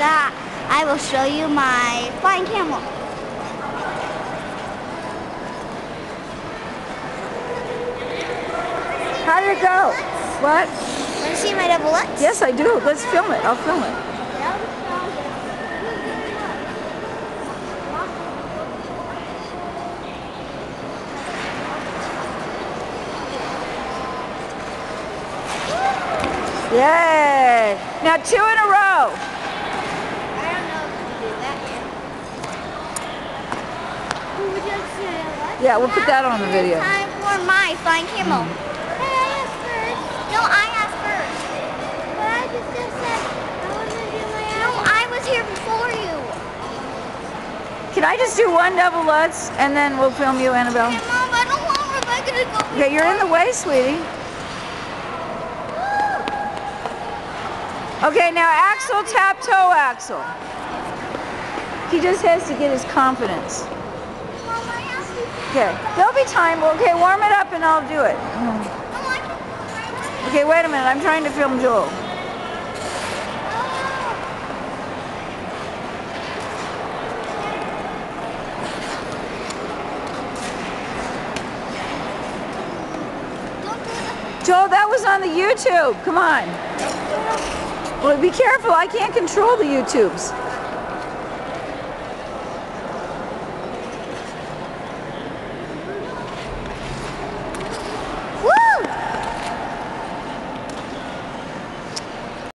that, I will show you my flying camel. How did it go? What? Want to see my double X? Yes, I do. Let's film it. I'll film it. Yay! Now two in a row. I don't know if we do that yet. Who would you like to see my what? Yeah, we'll put that on the video. Time for my flying camel. Hmm. Hey, I asked first. No, I asked first. But I just, said I want to do my No, I was here before you. Can I just do one double Lutz and then we'll film you, Annabelle? Hey, Mom, I don't want Rebecca to go. Okay, you're in the way, sweetie. Okay, now Axel tap toe Axel. He just has to get his confidence. Mom, I asked you. Okay, there'll be time. Okay, warm it up and I'll do it. Okay, wait a minute. I'm trying to film Joel. Joel, that was on the YouTube. Come on. Well, be careful. I can't control the YouTubes.